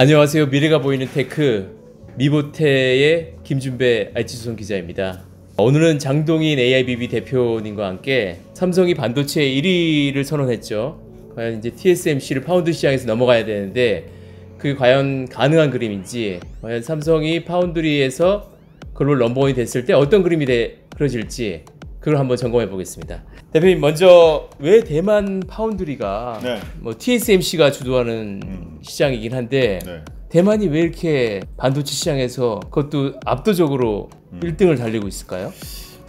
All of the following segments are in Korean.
안녕하세요. 미래가 보이는 테크 미보테의 김준배 알지수선 기자입니다. 오늘은 장동인 AIBB 대표님과 함께 삼성이 반도체 1위를 선언했죠. 과연 이제 TSMC를 파운드리 시장에서 넘어가야 되는데 그게 과연 가능한 그림인지 과연 삼성이 파운드리에서 글로벌 넘버원이 됐을 때 어떤 그림이 돼, 그려질지 그걸 한번 점검해 보겠습니다. 대표님 먼저 왜 대만 파운드리가 네. 뭐 TSMC가 주도하는 음. 시장이긴 한데 네. 대만이 왜 이렇게 반도체 시장에서 그것도 압도적으로 음. 1등을 달리고 있을까요?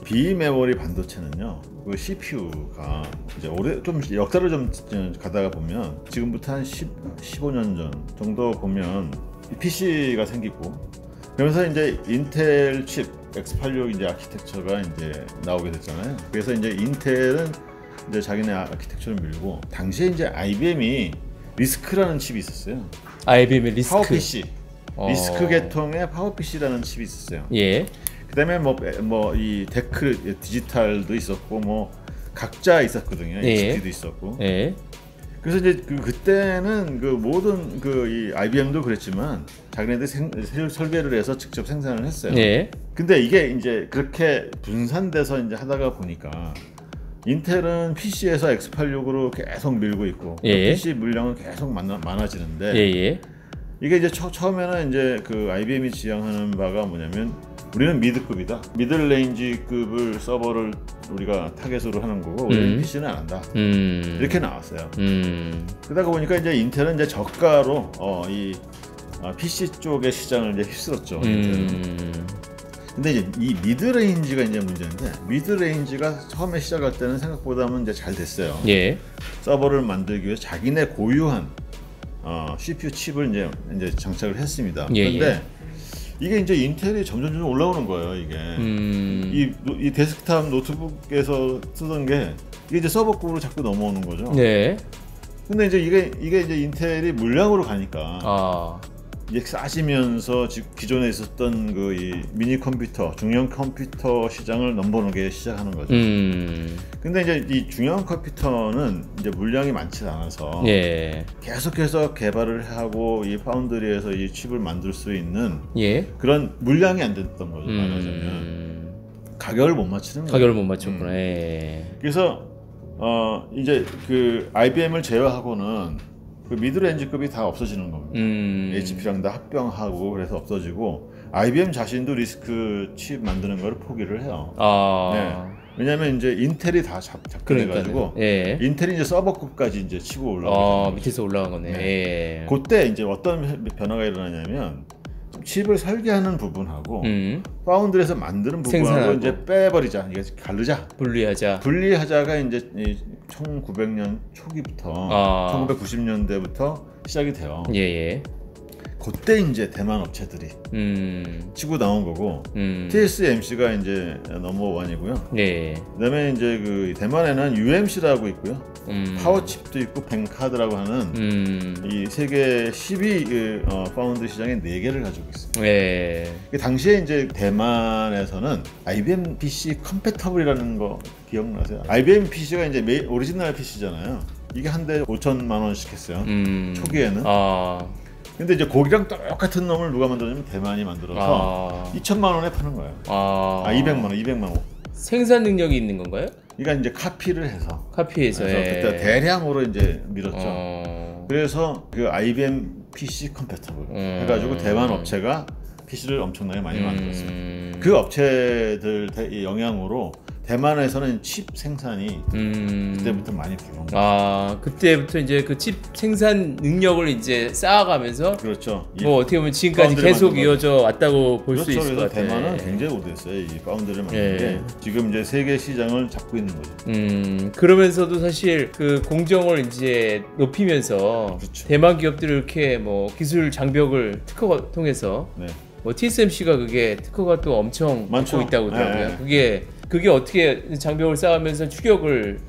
비메모리 반도체는요. 그 CPU가 이제 오래 좀 역사를 좀 가다가 보면 지금부터 한 10, 15년 전 정도 보면 PC가 생기고 그러면서 이제 인텔 칩 X86 이제 아키텍처가 이제 나오게 됐잖아요. 그래서 이제 인텔은 이제 자기네 아키텍처를 밀고 당시에 이제 IBM이 RISC라는 칩이 있었어요. IBM의 RISC. PowerPC. 어. RISC 계통의 PowerPC라는 칩이 있었어요. 예. 그다음에 뭐 뭐 이 DEC 디지털도 있었고 뭐 각자 있었거든요. 예. HP도 있었고. 예. 그래서 이제 그 그때는 그 모든 그 이 IBM도 그랬지만 자기네들 생, 설- 설계를 해서 직접 생산을 했어요. 예. 근데 이게 이제 그렇게 분산돼서 이제 하다가 보니까 인텔은 PC에서 X86으로 계속 밀고 있고 또 예. PC 물량은 계속 많아, 많아 지는데 예. 예. 이게 이제 처, 처음에는 이제 그 IBM이 지향하는 바가 뭐냐면 우리는 mid급이다. middle range급을 서버를 우리가 타겟으로 하는 거고 우리는 음. PC는 안 한다. 음. 이렇게 나왔어요. 음. 그러다 보니까 이제 인텔은 이제 저가로 어, 이 아, PC 쪽의 시장을 이제 휩쓸었죠. 인텔은. 음. 근데 이제 이 mid-range가 이제 문제인데 mid-range가 처음에 시작할 때는 생각보다는 이제 잘 됐어요. 예. 서버를 만들기 위해서 자기네 고유한 어, CPU 칩을 이제 이제 장착을 했습니다. 예, 그런데 이게 이제 인텔이 점점 점 올라오는 거예요. 이게 음. 이, 노- 이 데스크탑 노트북에서 쓰던 게 이게 이제 서버급으로 자꾸 넘어오는 거죠. 네. 근데 이제 이게 이게 이제 인텔이 물량으로 가니까 아. 이제 싸지면서 지- 기존에 있었던 그이 미니 컴퓨터, 중형 컴퓨터 시장을 넘보는 시작하는 거죠. 음. 근데 이제 이 중형 컴퓨터는 이제 물량이 많지 않아서 예. 계속해서 개발을 하고 이 파운드리에서 이 칩을 만들 수 있는 예. 그런 물량이 안 됐던 거죠. 말하자면 음. 가격을 못 맞추는 거예요. 가격을 못 맞췄구나. 예. 그래서 어 이제 그 IBM을 제외하고는 그 mid-range급이 다 없어지는 겁니다. 음. HP랑 다 합병하고 그래서 없어지고 IBM 자신도 RISC 칩 만드는 걸 포기를 해요. 아. 네. 왜냐하면 이제 인텔이 다 잡, 잡혀가지고. 예. 인텔이 이제 서버급까지 이제 치고 아, 올라오고 밑에서 올라간 거네. 예. 그때 이제 어떤 변화가 일어나냐면 칩을 설계하는 부분하고 음. 파운드리에서 만드는 부분하고 생산하고. 이제 빼버리자 이게 가르자 분리하자. 분리하자가 이제 1900년 초기부터 아. 1990년대부터 시작이 돼요. 예, 예. 그때 이제 대만 업체들이 음. 치고 나온 거고 음. TSMC가 이제 넘버 원이고요. 예. 그다음에 이제 그 대만에는 UMC라고 있고요. 음. 파워칩도 있고 뱅가드라고 하는 음. 이 세계 10위 그, 어, 파운드리 시장에 4 개를 가지고 있어요. 예. 그 당시에 이제 대만에서는 IBM PC compatible이라는 거 기억나세요? IBM PC가 이제 메, 오리지널 PC잖아요. 이게 한 대 5천만 원씩 했어요. 음. 초기에는. 아. 근데 이제 거기랑 똑같은 놈을 누가 만들었냐면 대만이 만들어서 아. 2천만 원에 파는 거예요. 아. 아 200만 원, 200만 원. 생산 능력이 있는 건가요? 그러니까 이제 카피를 해서 카피해서. 그래서 예. 그때 대량으로 이제 밀었죠. 어. 그래서 그 IBM PC compatible 음. 해가지고 대만 업체가 PC를 엄청나게 많이 만들었어요. 음. 그 업체들 대- 영향으로 대만에서는 칩 생산이 음. 그때부터 많이 거예요. 아 그때부터 이제 그 칩 생산 능력을 이제 쌓아가면서 그렇죠. 이- 뭐 어떻게 보면 지금까지 계속 이어져 왔다고 볼수 그렇죠. 있을 것 같아요. 대만은 굉장히 오래됐어요. 이 파운드를 만든 예. 게 지금 이제 세계 시장을 잡고 있는 거죠. 음 그러면서도 사실 그 공정을 이제 높이면서 그렇죠. 대만 기업들이 이렇게 뭐 기술 장벽을 특허 통해서 네. 뭐 TSMC가 그게 특허가 또 엄청 많죠. 받고 있다고 하더라고요. 네. 그게 그게 어떻게 장벽을 쌓으면서 추격을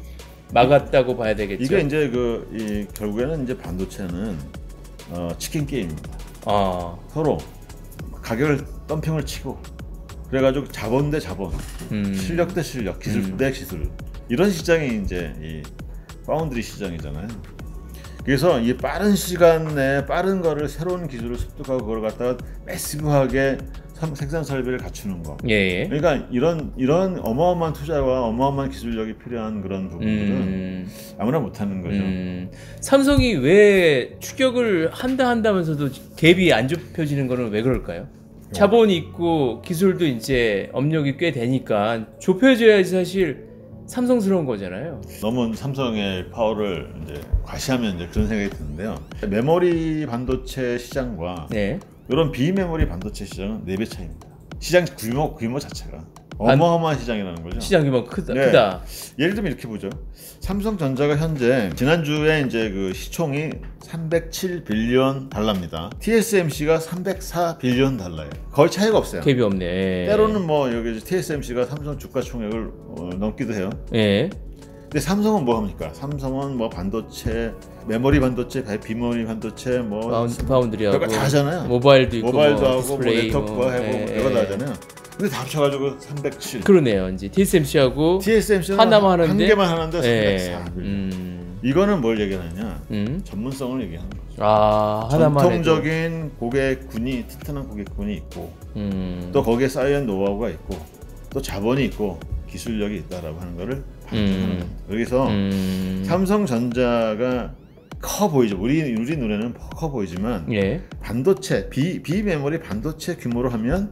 막았다고 봐야 되겠죠. 이게 이제 그이 결국에는 이제 반도체는 어, 치킨 게임입니다. 아, 서로 가격을 덤핑을 치고 그래가지고 자본 대 자본, 음. 실력 대 실력, 기술 음. 대 기술 이런 시장이 이제 이 파운드리 시장이잖아요. 그래서 이 빠른 시간 내에 빠른 거를 새로운 기술을 습득하고 그걸 갖다가 매시브하게 선- 생산 설비를 갖추는 거. 예. 예. 그러니까 이런 이런 어마어마한 투자와 어마어마한 기술력이 필요한 그런 부분들은 음, 아무나 못하는 거죠. 음, 삼성이 왜 추격을 한다 한다면서도 갭이 안 좁혀지는 거는 왜 그럴까요? 자본이 있고 기술도 이제 업력이 꽤 되니까 좁혀져야지 사실 삼성스러운 거잖아요. 너무 삼성의 파워를 이제 과시하면 이제 그런 생각이 드는데요. 메모리 반도체 시장과 네. 이런 비메모리 반도체 시장은 4배 차이입니다. 시장 규모 규모 자체가 어마어마한 시장이라는 거죠. 시장 규모 크다. 네. 크다. 예를 들면 이렇게 보죠. 삼성전자가 현재 지난주에 이제 그 시총이 307 빌리언 달러입니다. TSMC가 304 빌리언 달러예요. 거의 차이가 없어요. 갭이 없네. 때로는 뭐 여기 TSMC가 삼성 주가 총액을 어, 넘기도 해요. 예. 근데 삼성은 뭐 합니까? 삼성은 뭐 반도체, 메모리 반도체, 비메모리 반도체, 뭐 파운드, 파운드리 하고 별거 다 하잖아요. 모바일도 있고 모바일도 뭐 하고 뭐 디스플레이 네트워크 뭐, 하고 예, 별거 다 예. 하잖아요. 근데 다 합쳐가지고 307. 그러네요. 이제 TSMC하고 TSMC는 하나만 한 하는데 개만 하는데 예. 304. 음. 이거는 뭘 얘기하느냐? 음. 전문성을 얘기하는 거죠. 아, 하나만 해도. 전통적인 고객군이 튼튼한 고객군이 있고 음. 또 거기에 쌓여있는 노하우가 있고 또 자본이 있고 기술력이 있다라고 하는 거를 음. 여기서 음. 삼성전자가 커 보이죠. 우리 우리 눈에는 커 보이지만 예. 반도체 비 비메모리 반도체 규모로 하면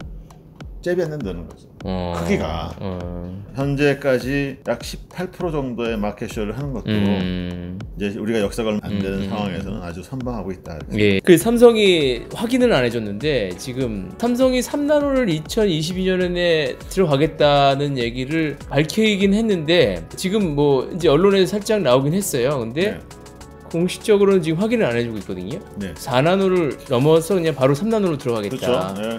안 된다는 거죠. 어. 크기가. 어. 현재까지 약 18% 정도의 마켓쇼를 하는 것도 음. 이제 우리가 역사가 안 되는 음, 음, 상황에서는 아주 선방하고 있다. 예. 그 삼성이 확인은 안 해줬는데 지금 삼성이 3나노를 2022년에 들어가겠다는 얘기를 밝히긴 했는데 지금 뭐 이제 언론에 살짝 나오긴 했어요. 근데 네. 공식적으로는 지금 확인을 안 해주고 있거든요. 네. 4나노를 넘어서 그냥 바로 3나노로 들어가겠다. 그렇죠. 네.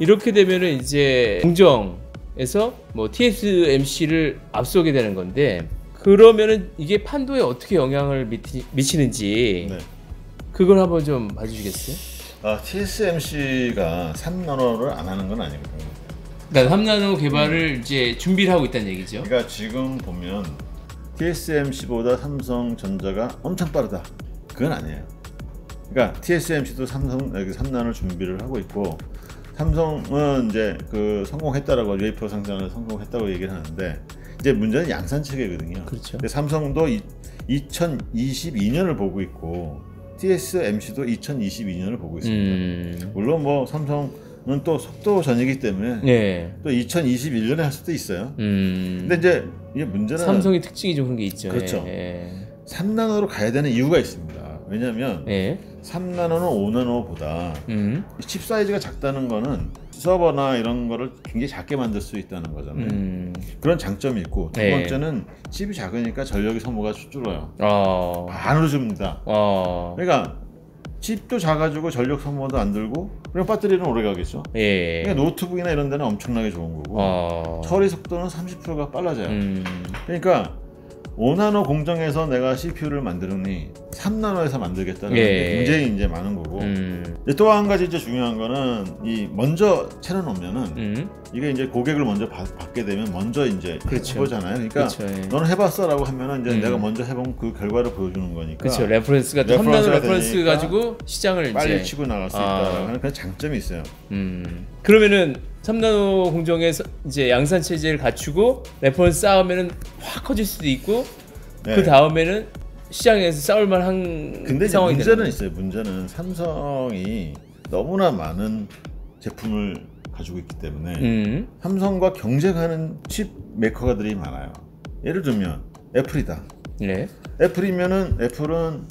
이렇게 되면은 이제 공정에서 뭐 TSMC를 앞서게 되는 건데 그러면은 이게 판도에 어떻게 영향을 미치, 미치 는지 네. 그걸 한번 좀 봐주시겠어요? 아, TSMC가 3나노를 안 하는 건 아니거든요. 그러니까 3나노 개발을 이제 준비를 하고 있다는 얘기죠. 그러니까 지금 보면 TSMC보다 삼성전자가 엄청 빠르다. 그건 아니에요. 그러니까 TSMC도 삼성 여기 3나노 준비를 하고 있고 삼성은 이제 그 성공했다라고 웨이퍼 생산을 성공했다고 얘기를 하는데 이제 문제는 양산 체계거든요. 그렇죠. 근데 삼성도 이, 2022년을 보고 있고 TSMC도 2022년을 보고 있습니다. 음. 물론 뭐 삼성은 또 속도 전이기 때문에 네. 또 2021년에 할 수도 있어요. 음. 근데 이제 이게 문제는 삼성의 특징이 좀 그런 게 있죠. 그렇죠. 예. 3나노로 가야 되는 이유가 있습니다. 왜냐하면 예. 3나노는 5나노보다 음. 칩 사이즈가 작다는 거는 서버나 이런 거를 굉장히 작게 만들 수 있다는 거잖아요. 음. 그런 장점이 있고 두 네. 번째는 칩이 작으니까 전력이 소모가 줄어요. 어. 반으로 줍니다. 어. 그러니까 칩도 작아지고 전력 소모도 안 들고 그럼 배터리는 오래 가겠죠. 예. 그러니까 노트북이나 이런 데는 엄청나게 좋은 거고 어. 처리 속도는 30%가 빨라져요. 음. 그러니까 5나노 공정에서 내가 CPU를 만드느니 3나노에서 만들겠다는 예. 게 굉장히 이제 많은 거고 음. 또 한 가지 이제 중요한 거는 이 먼저 채워놓으면은 음. 이게 이제 고객을 먼저 받, 게 되면 먼저 이제 그렇죠. 해보잖아요. 그러니까 그렇죠. 예. 너는 해봤어라고 하면은 이제 음. 내가 먼저 해본 그 결과를 보여주는 거니까 그렇죠. 레퍼런스가 3나노 레퍼런스 가지고 시장을 빨리 이제 치고 나갈 수 아. 있다라는 그런 장점이 있어요. 음. 그러면은 3나노 공정에서 이제 양산 체제를 갖추고 레퍼런스 쌓으면은 확 커질 수도 있고 네. 그 다음에는 시장에서 싸울 만 한 근데 상황이 문제는 있어요. 문제는 삼성이 너무나 많은 제품을 가지고 있기 때문에 음. 삼성과 경쟁하는 칩 메이커가들이 많아요. 예를 들면 애플이다. 네. 애플이면은 애플은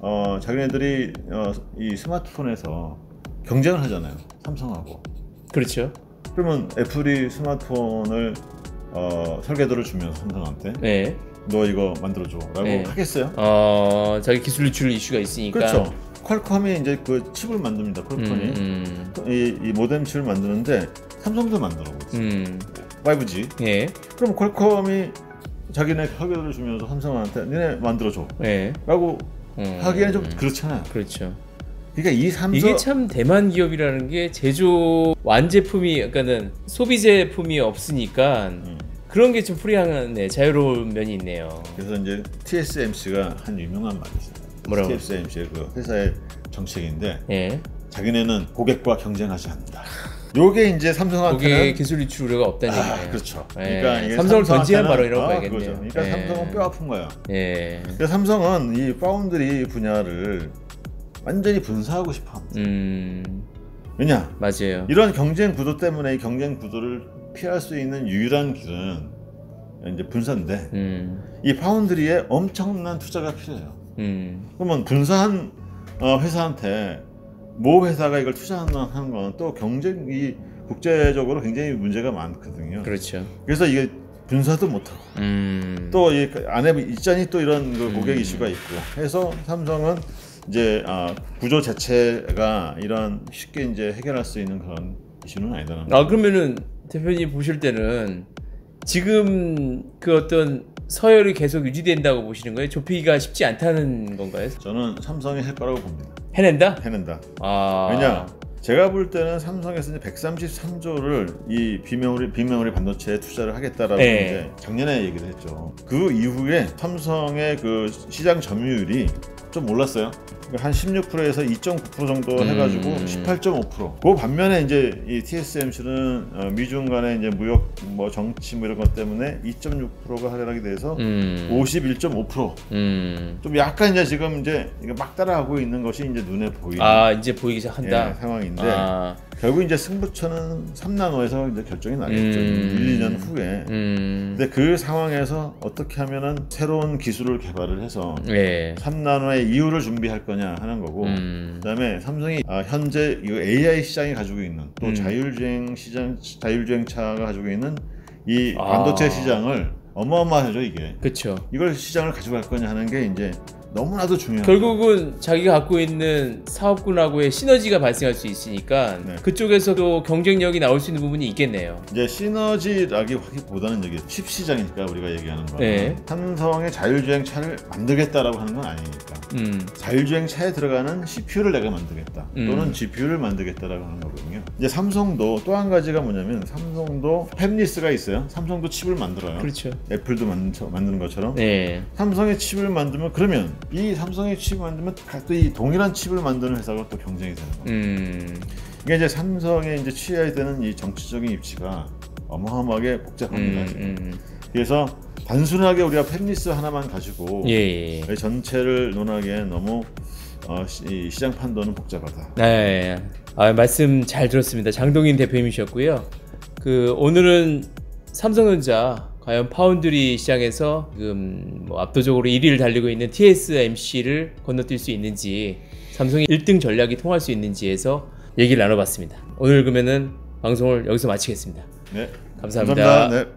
어, 자기네들이 어, 이 스마트폰에서 경쟁을 하잖아요. 삼성하고. 그렇죠. 그러면 애플이 스마트폰을 어, 설계도를 주면 삼성한테 네. 너 이거 만들어줘라고 네. 하겠어요? 어, 자기 기술 유출 이슈가 있으니까. 그렇죠. 퀄컴이 이제 그 칩을 만듭니다. 퀄컴이 음, 음. 이, 이 모뎀 칩을 만드는데 삼성도 만들어. 음. 5G. 예. 그럼 퀄컴이 자기네 설계도를 주면서 삼성한테 니네 만들어줘. 예. 라고 음. 하기에는 좀 그렇잖아요. 그렇죠. 그러니까 이 삼성 이게 참 대만 기업이라는 게 제조 완제품이 그러니까는 소비 제품이 없으니까 음. 그런 게 좀 프리한 네, 자유로운 면이 있네요. 그래서 이제 TSMC가 한 유명한 말이 있어요. 뭐라고? TSMC의 그 회사의 정책인데 예. 자기네는 고객과 경쟁하지 않는다. 요게 이제 삼성한테는 기술 유출 우려가 없다는 아, 얘기네요. 그렇죠. 예. 그러니까 삼성을 견제한 바로이라고 아, 봐야겠네요. 그거죠. 그러니까 예. 삼성은 뼈 아픈 거야. 예. 그래서 삼성은 이 파운드리 분야를 완전히 분사하고 싶어 합니다. 음 왜냐? 맞아요. 이런 경쟁 구도 때문에 이 경쟁 구도를 피할 수 있는 유일한 길은 이제 분사인데 음. 이 파운드리에 엄청난 투자가 필요해요. 음. 그러면 분사한 어, 회사한테 모 회사가 이걸 투자하는 건 또 경쟁이 국제적으로 굉장히 문제가 많거든요. 그렇죠. 그래서 이게 분사도 못하고 음. 또이 안에 있잖니 또 이런 그 고객 음. 이슈가 있고 해서 삼성은 이제 아, 구조 자체가 이런 쉽게 이제 해결할 수 있는 그런 이슈는 아니다라는 아. 그러면은 대표님 보실 때는 지금 그 어떤 서열이 계속 유지된다고 보시는 거예요? 좁히기가 쉽지 않다는 건가요? 저는 삼성이 할 거라고 봅니다. 해낸다? 해낸다. 아 왜냐? 제가 볼 때는 삼성에서 이제 133조를 이 비메모리 비메모리 반도체에 투자를 하겠다라고 네. 이제 작년에 얘기를 했죠. 그 이후에 삼성의 그 시장 점유율이 좀 올랐어요. 그러니까 한 16%에서 2.9% 정도 음. 해가지고 18.5%. 그 반면에 이제 이 TSMC는 어, 미중 간의 이제 무역 뭐 정치 뭐 이런 것 때문에 2.6%가 하락이 돼서 음. 51.5%. 음. 좀 약간 이제 지금 이제 막 따라하고 있는 것이 이제 눈에 보이는 아 이제 보이기 시작한다. 예, 상황인데 아. 결국 이제 승부처는 3나노에서 이제 결정이 나겠죠. 음. 1, 2년 후에. 음. 근데 그 상황에서 어떻게 하면은 새로운 기술을 개발을 해서 예. 3나노의 이후를 준비할 거냐 하는 거고. 음. 그다음에 삼성이 아, 현재 이 AI 시장이 가지고 있는 또 음. 자율주행 시장 자율주행 차가 가지고 있는 이 아. 반도체 시장을 어마어마하죠 이게. 그렇죠. 이걸 시장을 가져갈 거냐 하는 게 이제 너무나도 중요한. 결국은 자기가 갖고 있는 사업군하고의 시너지가 발생할 수 있으니까 네. 그쪽에서도 경쟁력이 나올 수 있는 부분이 있겠네요. 이제 시너지라기보다는 이게 칩 시장이니까 우리가 얘기하는 거. 네. 삼성의 자율주행 차를 만들겠다라고 하는 건 아니니까. 음. 자율주행 차에 들어가는 CPU를 내가 만들겠다 음. 또는 GPU를 만들겠다라고 하는 거거든요. 이제 삼성도 또 한 가지가 뭐냐면 삼성도 팹리스가 있어요. 삼성도 칩을 만들어요. 그렇죠. 애플도 만, 만드는 것처럼 네. 삼성의 칩을 만들면 그러면 이 삼성의 칩을 만들면 또 이 동일한 칩을 만드는 회사가 또 경쟁이 되는 거예요. 음. 이게 이제 삼성의 이제 취해야 되는 이 정치적인 입지가 어마어마하게 복잡합니다. 음. 지금. 음. 그래서 단순하게 우리가 팹리스 하나만 가지고 예, 예. 예. 이 전체를 논하기엔 너무 어, 시, 이 시장 판도는 복잡하다. 네. 아, 말씀 잘 들었습니다. 장동인 대표님이셨고요. 그 오늘은 삼성전자 과연 파운드리 시장에서 지금 뭐 압도적으로 1위를 달리고 있는 TSMC를 건너뛸 수 있는지 삼성의 1등 전략이 통할 수 있는지에서 얘기를 나눠봤습니다. 오늘 그러면은 방송을 여기서 마치겠습니다. 네. 감사합니다. 감사합니다. 네.